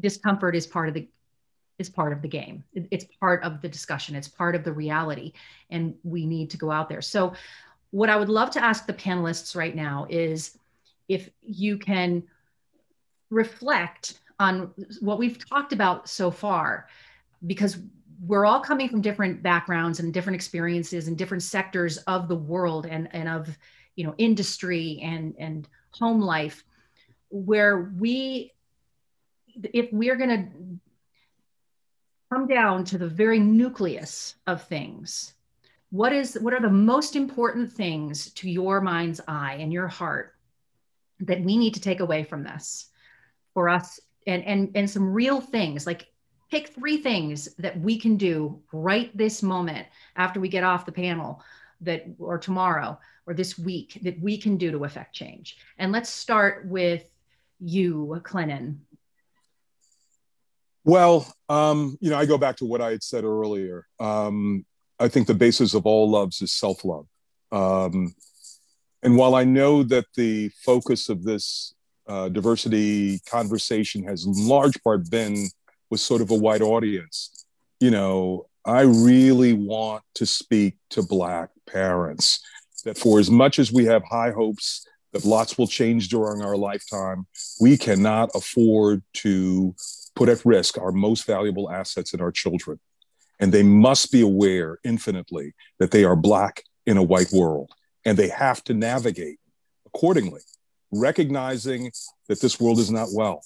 discomfort is part of the is part of the game. It's part of the discussion. It's part of the reality. And we need to go out there. So, what I would love to ask the panelists right now is if you can reflect on what we've talked about so far, because we're all coming from different backgrounds and different experiences and different sectors of the world and, and of you know industry and and home life where we if we're going to come down to the very nucleus of things. What is what are the most important things to your mind's eye and your heart that we need to take away from this for us? And and and some real things like pick three things that we can do right this moment after we get off the panel that or tomorrow or this week that we can do to affect change. And let's start with you clennon well, um, you know, I go back to what I had said earlier. Um, I think the basis of all loves is self love. Um, and while I know that the focus of this uh, diversity conversation has in large part been with sort of a wide audience, you know, I really want to speak to Black parents that for as much as we have high hopes that lots will change during our lifetime, we cannot afford to put at risk our most valuable assets in our children. And they must be aware infinitely that they are Black in a white world and they have to navigate accordingly, recognizing that this world is not well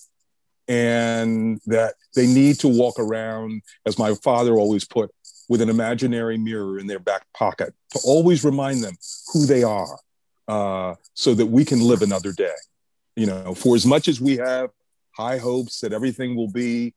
and that they need to walk around, as my father always put, with an imaginary mirror in their back pocket to always remind them who they are uh, so that we can live another day. You know, for as much as we have high hopes that everything will be,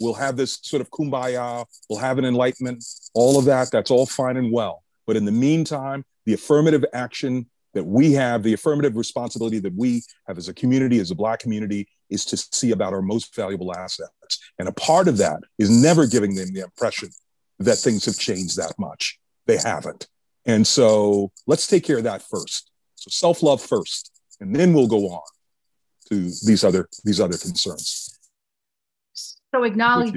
we'll have this sort of kumbaya, we'll have an enlightenment, all of that, that's all fine and well. But in the meantime, the affirmative action that we have, the affirmative responsibility that we have as a community, as a Black community, is to see about our most valuable assets. And a part of that is never giving them the impression that things have changed that much. They haven't. And so let's take care of that first. So self-love first, and then we'll go on to these other these other concerns. So acknowledge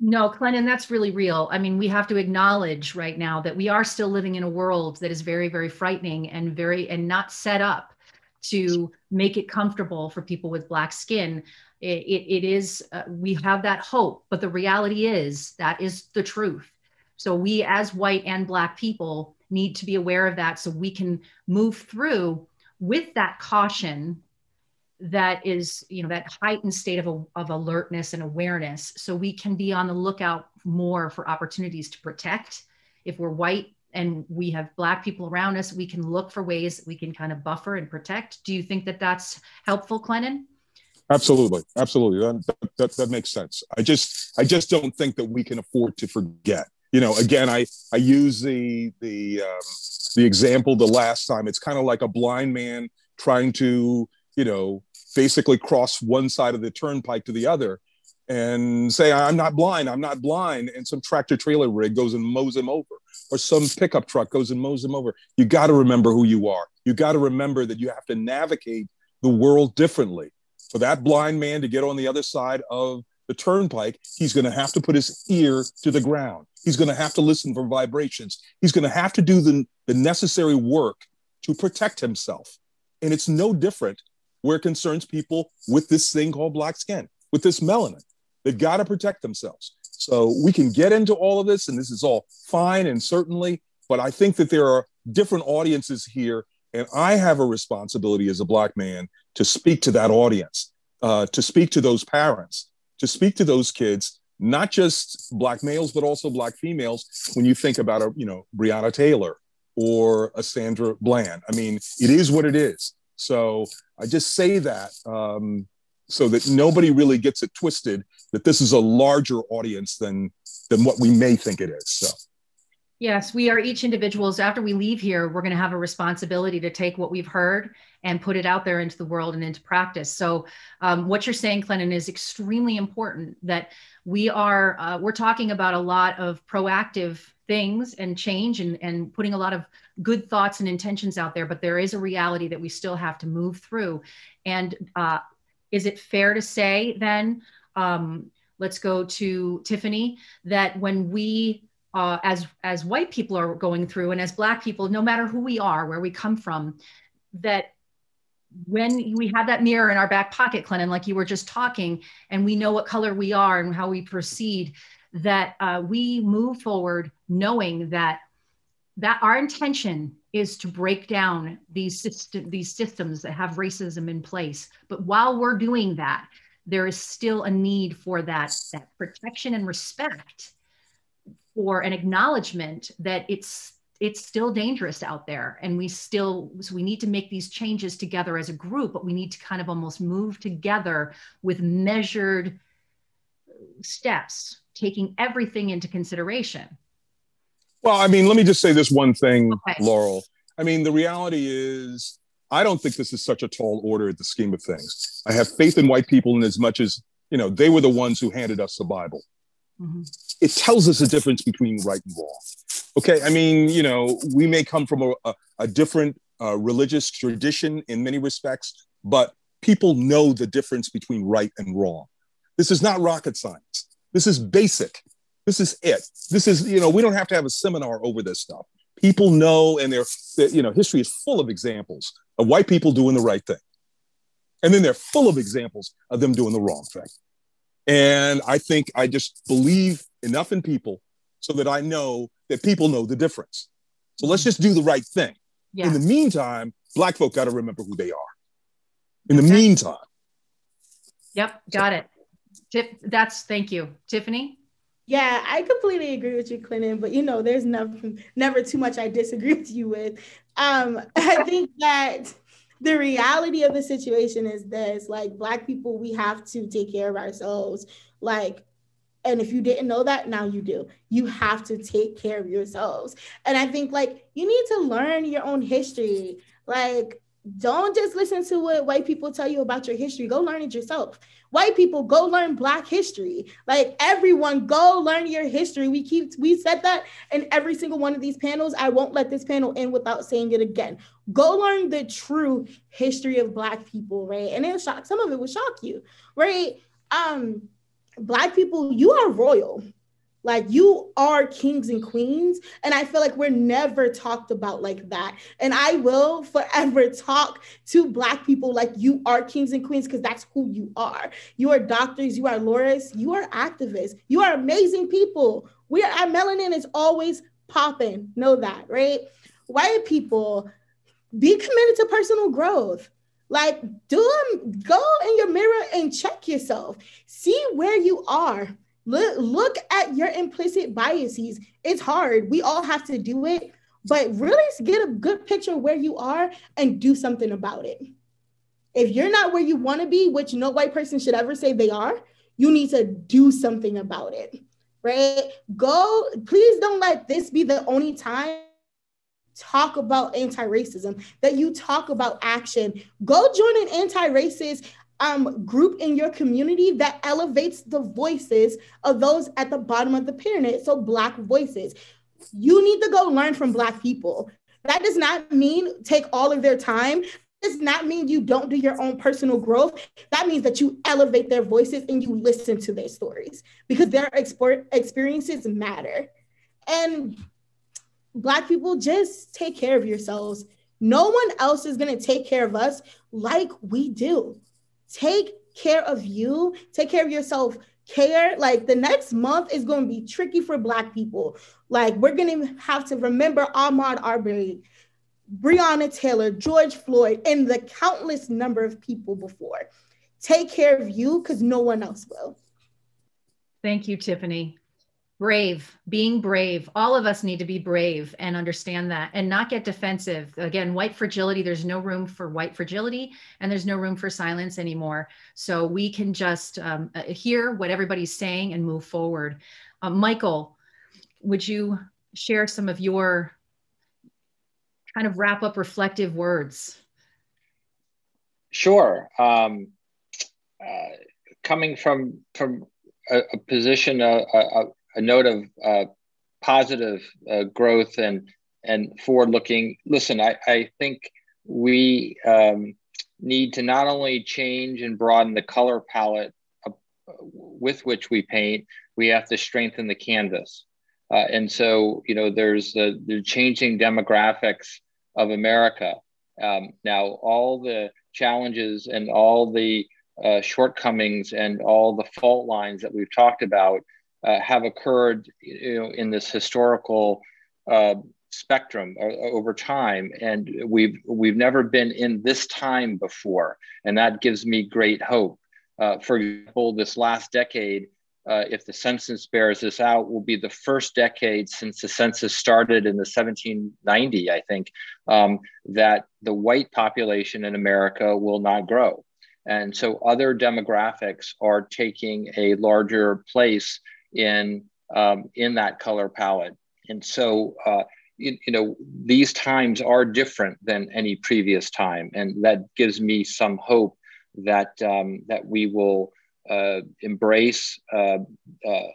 no, Clennon, that's really real. I mean, we have to acknowledge right now that we are still living in a world that is very, very frightening and very, and not set up to make it comfortable for people with black skin. it, it, it is, uh, we have that hope, but the reality is that is the truth. So we, as white and black people, need to be aware of that so we can move through with that caution that is you know that heightened state of, of alertness and awareness. So we can be on the lookout more for opportunities to protect. If we're white and we have black people around us we can look for ways we can kind of buffer and protect. Do you think that that's helpful clennon absolutely. Absolutely. That, that, that makes sense. I just i just don't think that we can afford to forget. You know again i i use the the um, the example the last time. It's kind of like a blind man trying to you know basically cross one side of the turnpike to the other and say, I'm not blind, I'm not blind. And some tractor trailer rig goes and mows him over, or some pickup truck goes and mows him over. You got to remember who you are. You got to remember that you have to navigate the world differently. For that blind man to get on the other side of the turnpike, he's going to have to put his ear to the ground. He's going to have to listen for vibrations. He's going to have to do the, the necessary work to protect himself. And it's no different where it concerns people with this thing called black skin, with this melanin. They've got to protect themselves. So we can get into all of this, and this is all fine and certainly, but I think that there are different audiences here, and I have a responsibility as a black man to speak to that audience, uh, to speak to those parents, to speak to those kids, not just black males, but also black females. When you think about a, you know, Breonna Taylor or a Sandra Bland, I mean, it is what it is. So I just say that um, so that nobody really gets it twisted that this is a larger audience than than what we may think it is. So. Yes, we are each individuals. After we leave here, we're going to have a responsibility to take what we've heard and put it out there into the world and into practice. So, um, what you're saying, Clennon, is extremely important. That we are uh, we're talking about a lot of proactive things and change and, and putting a lot of good thoughts and intentions out there, but there is a reality that we still have to move through. And uh, is it fair to say then, um, let's go to Tiffany, that when we uh, as as white people are going through and as black people no matter who we are where we come from that when we have that mirror in our back pocket clennon like you were just talking and we know what color we are and how we proceed that uh, we move forward knowing that that our intention is to break down these system, these systems that have racism in place. But while we're doing that, there is still a need for that, that protection and respect for an acknowledgement that it's it's still dangerous out there and we still so we need to make these changes together as a group but we need to kind of almost move together with measured steps taking everything into consideration well, I mean, let me just say this one thing, okay. Laurel. I mean, the reality is, I don't think this is such a tall order at the scheme of things. I have faith in white people in as much as, you know, they were the ones who handed us the Bible. Mm-hmm. It tells us the difference between right and wrong. Okay. I mean, you know, we may come from a, a, a different uh, religious tradition in many respects, but people know the difference between right and wrong. This is not rocket science. This is basic. This is it. This is, you know, we don't have to have a seminar over this stuff. People know, and they're, they're you know, history is full of examples of white people doing the right thing. And then they're full of examples of them doing the wrong thing. And I think I just believe enough in people so that I know that people know the difference. So let's just do the right thing. Yeah. In the meantime, Black folk got to remember who they are. In the meantime. Yep, got so. it. Tip, that's thank you. Tiffany? Yeah, I completely agree with you, Clennon. But you know, there's never never too much I disagree with you with. Um, I think that the reality of the situation is this: like Black people, we have to take care of ourselves. Like, and if you didn't know that, now you do. You have to take care of yourselves. And I think like you need to learn your own history. Like, don't just listen to what white people tell you about your history. Go learn it yourself. White people, go learn Black history. Like everyone, go learn your history. We keep we said that in every single one of these panels. I won't let this panel end without saying it again. Go learn the true history of Black people, right? And it'll shock some of it will shock you, right? Um, Black people, you are royal. Like you are kings and queens. And I feel like we're never talked about like that. And I will forever talk to Black people like you are kings and queens because that's who you are. You are doctors, you are lawyers, you are activists, you are amazing people. We are, our melanin is always popping. Know that, right? White people, be committed to personal growth. Like, do them, go in your mirror and check yourself. See where you are Look, at your implicit biases. It's hard. We all have to do it, but really get a good picture where you are and do something about it. If you're not where you want to be, which no white person should ever say they are, you need to do something about it. Right? Go, please don't let this be the only time talk about anti-racism that you talk about action go join an anti-racist um, group in your community that elevates the voices of those at the bottom of the pyramid. So, Black voices. You need to go learn from Black people. That does not mean take all of their time. Does not mean you don't do your own personal growth. That means that you elevate their voices and you listen to their stories because their experiences matter. And Black people, just take care of yourselves. No one else is going to take care of us like we do take care of you, take care of yourself. Care like the next month is going to be tricky for Black people. Like, we're going to have to remember Ahmaud Arbery, Breonna Taylor, George Floyd, and the countless number of people before. Take care of you because no one else will. Thank you, Tiffany brave being brave. All of us need to be brave and understand that and not get defensive. Again white fragility there's no room for white fragility and there's no room for silence anymore. So we can just um, uh, hear what everybody's saying and move forward. Uh, michael would you share some of your kind of wrap up reflective words? Sure. Um, uh, coming from from a, a position of, a note of uh, positive uh, growth and and forward looking. Listen, I, I think we um, need to not only change and broaden the color palette with which we paint, we have to strengthen the canvas. Uh, and so, you know, there's the, the changing demographics of America. Um, now, all the challenges and all the uh, shortcomings and all the fault lines that we've talked about uh, have occurred you know, in this historical uh, spectrum uh, over time, and we've we've never been in this time before, and that gives me great hope. Uh, for example, this last decade, uh, if the census bears this out, will be the first decade since the census started in the 1790, I think, um, that the white population in America will not grow. And so other demographics are taking a larger place in um, in that color palette. And so, uh, you, you, know, these times are different than any previous time, and that gives me some hope that um, that we will uh, embrace uh, uh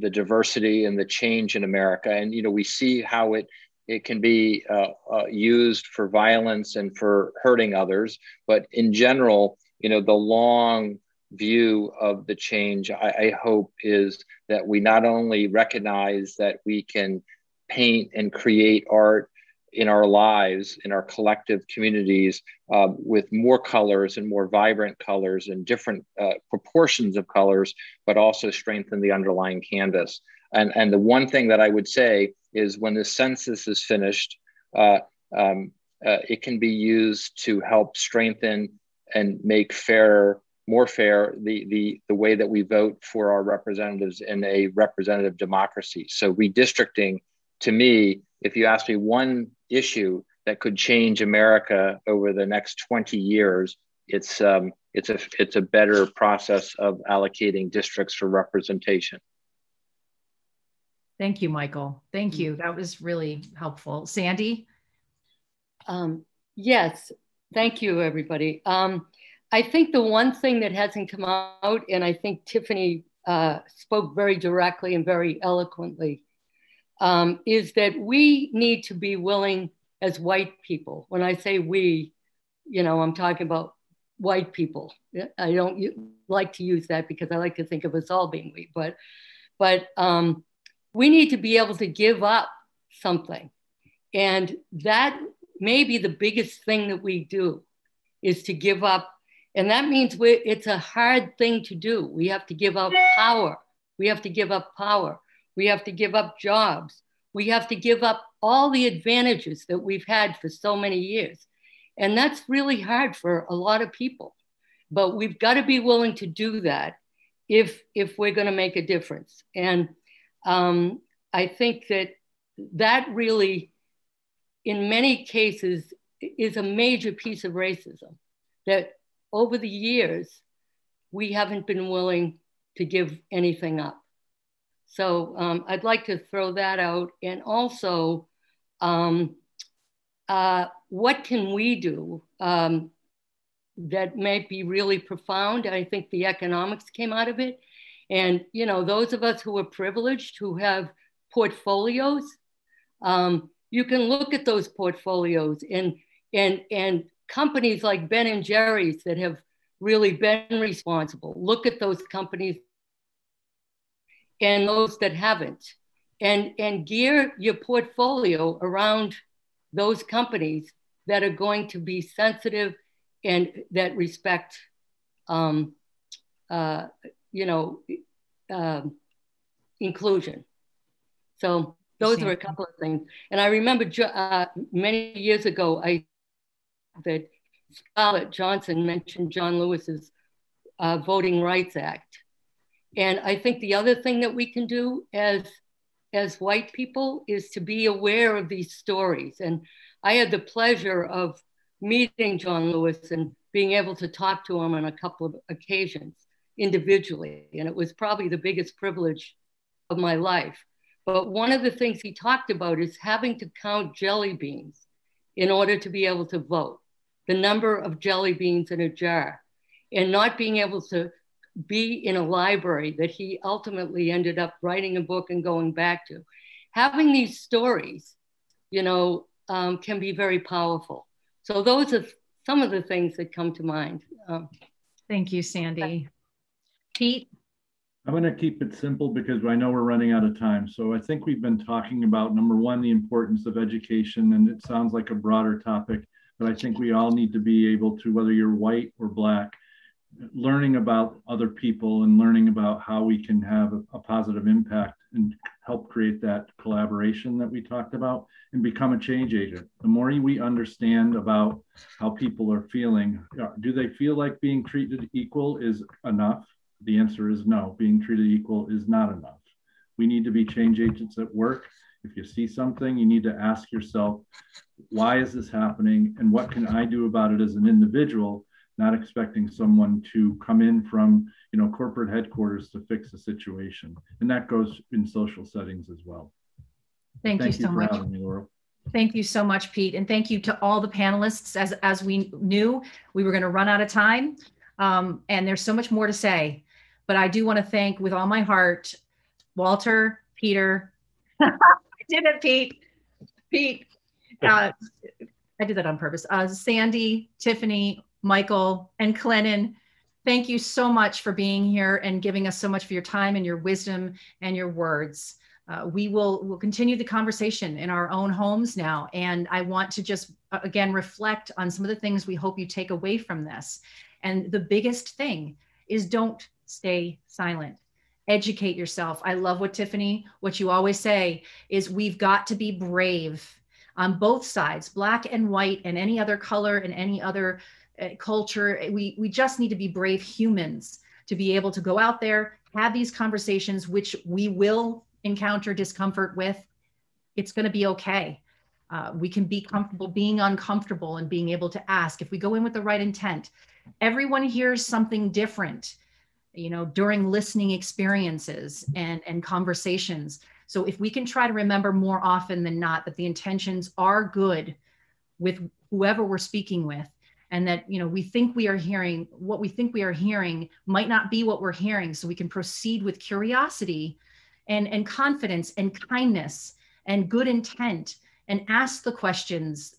the diversity and the change in America. And you know, we see how it it can be uh, uh, used for violence and for hurting others, but in general, you know, the long view of the change, I, I, hope, is that we not only recognize that we can paint and create art in our lives, in our collective communities, uh, with more colors and more vibrant colors and different uh, proportions of colors, but also strengthen the underlying canvas. And, and the one thing that I would say is when the census is finished, uh, um, uh, it can be used to help strengthen and make fairer, more fair the, the, the way that we vote for our representatives in a representative democracy. So redistricting, to me, if you ask me one issue that could change America over the next 20 years, it's, um, it's, a, it's a better process of allocating districts for representation. Thank you, Michael. Thank you. That was really helpful. Sandy? Um, yes, thank you, everybody. Um, I think the one thing that hasn't come out, and I think Tiffany uh, spoke very directly and very eloquently, um, is that we need to be willing as white people. When I say we, you know, I'm talking about white people. I don't like to use that because I like to think of us all being we, but but um, we need to be able to give up something, and that may be the biggest thing that we do is to give up, and that means it's a hard thing to do. We have to give up power. We have to give up power. We have to give up jobs. We have to give up all the advantages that we've had for so many years. And that's really hard for a lot of people. But we've got to be willing to do that if, if we're going to make a difference. And um, I think that that really, in many cases, is a major piece of racism that over the years, we haven't been willing to give anything up. So um, I'd like to throw that out. And also, um, uh, what can we do um, that might be really profound? I think the economics came out of it. And, you know, those of us who are privileged, who have portfolios, um, you can look at those portfolios and, and, and companies like Ben and Jerry's that have really been responsible. Look at those companies and those that haven't. And and gear your portfolio around those companies that are going to be sensitive and that respect um, uh, you know uh, inclusion. So those are a couple of things. And i remember uh, many years ago i that scarlett johnson mentioned john lewis's uh, voting rights act and I think the other thing that we can do as as white people is to be aware of these stories. And I had the pleasure of meeting John Lewis and being able to talk to him on a couple of occasions individually. And it was probably the biggest privilege of my life. But one of the things he talked about is having to count jelly beans in order to be able to vote, the number of jelly beans in a jar, and not being able to be in a library that he ultimately ended up writing a book and going back to. Having these stories, you know, um, can be very powerful. So those are some of the things that come to mind. Um, Thank you, Sandy. Pete? I'm going to keep it simple because I know we're running out of time. So I think we've been talking about number one, the importance of education, and it sounds like a broader topic, but I think we all need to be able to, whether you're white or black, learning about other people and learning about how we can have a, a, positive impact and help create that collaboration that we talked about and become a change agent. The more we understand about how people are feeling, uh, do they feel like being treated equal is enough? The answer is no. Being treated equal is not enough. We need to be change agents at work. If you see something, you need to ask yourself, why is this happening? And what can I do about it as an individual not expecting someone to come in from you know corporate headquarters to fix the situation? And that goes in social settings as well. Thank, thank you, you so much. me, thank you so much pete. And thank you to all the panelists. As as we knew we were going to run out of time. Um, and there's so much more to say. But i do want to thank with all my heart walter peter did it pete pete uh, I did that on purpose. Uh, Sandy, Tiffany, Michael, and Clennon. thank you so much for being here and giving us so much for your time and your wisdom and your words. Uh, we will will continue the conversation in our own homes now. And I want to just uh, again reflect on some of the things we hope you take away from this. And the biggest thing is don't stay silent. Educate yourself. I love what Tiffany, what you always say is we've got to be brave on both sides, black and white, and any other color and any other uh, culture. We, we just need to be brave humans to be able to go out there, have these conversations, which we will encounter discomfort with. It's going to be okay. Uh, we can be comfortable being uncomfortable and being able to ask if we go in with the right intent. Everyone hears something different, you know, during listening experiences and, and conversations. So if we can try to remember more often than not that the intentions are good with whoever we're speaking with, and that you know we think we are hearing what we think we are hearing might not be what we're hearing so we can proceed with curiosity and and confidence and kindness and good intent and ask the questions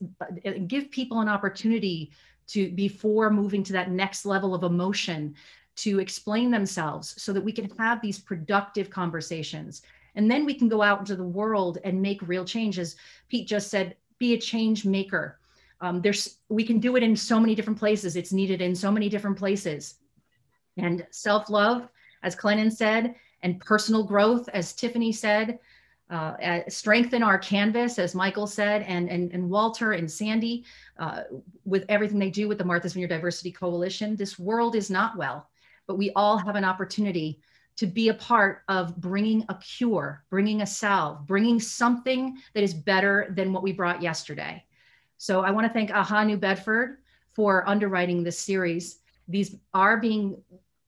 give people an opportunity to before moving to that next level of emotion to explain themselves so that we can have these productive conversations. And then we can go out into the world and make real changes. Pete just said be a change maker. Um, there's we can do it in so many different places. It's needed in so many different places. And self-love as clennon said and personal growth as tiffany said uh, strengthen our canvas as michael said and and, and walter and sandy uh, with everything they do with the martha's vineyard diversity coalition. This world is not well but we all have an opportunity to be a part of bringing a cure, bringing a salve, bringing something that is better than what we brought yesterday. So I want to thank AHA New Bedford for underwriting this series. These are being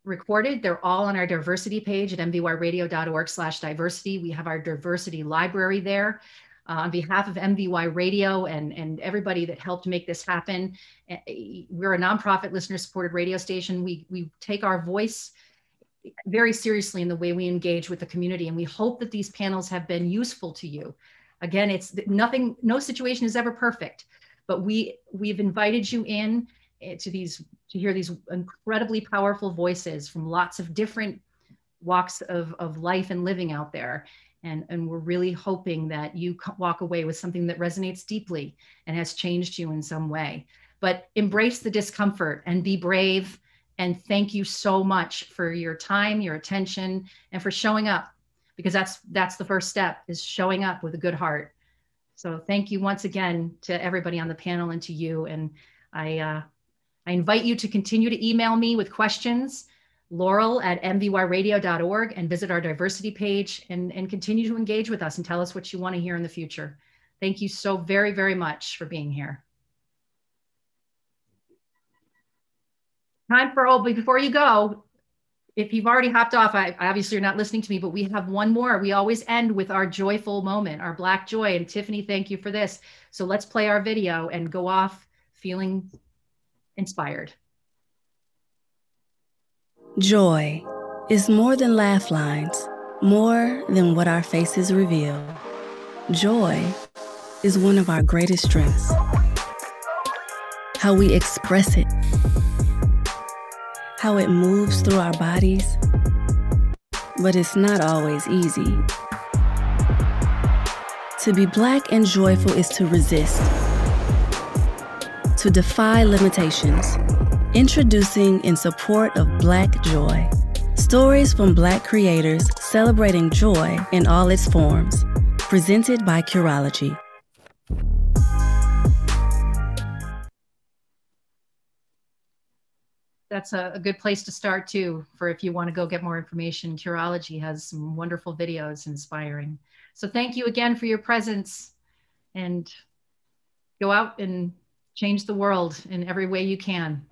recorded. They're all on our diversity page at mvyradio.org slash diversity. We have our diversity library there. Uh, on behalf of MVY Radio and, and everybody that helped make this happen, we're a nonprofit listener supported radio station. We, we take our voice very seriously in the way we engage with the community. And we hope that these panels have been useful to you. Again, it's nothing, no situation is ever perfect but we we've invited you in eh, to these to hear these incredibly powerful voices from lots of different walks of, of life and living out there and, and we're really hoping that you walk away with something that resonates deeply and has changed you in some way but embrace the discomfort and be brave and thank you so much for your time your attention and for showing up because that's that's the first step is showing up with a good heart so thank you once again to everybody on the panel and to you. And I, uh, I invite you to continue to email me with questions, laurel at mvyradio.org and visit our diversity page and, and continue to engage with us and tell us what you want to hear in the future. Thank you so very, very much for being here. Time for, oh, before you go, if you've already hopped off, I obviously you're not listening to me, but we have one more. We always end with our joyful moment, our black joy. And Tiffany, thank you for this. So let's play our video and go off feeling inspired. Joy is more than laugh lines, more than what our faces reveal. Joy is one of our greatest strengths. How we express it how it moves through our bodies, but it's not always easy. To be black and joyful is to resist, to defy limitations. Introducing in support of Black Joy. Stories from Black creators celebrating joy in all its forms. Presented by Curology. that's a, a, good place to start too for if you want to go get more information curology has some wonderful videos inspiring so thank you again for your presence and go out and change the world in every way you can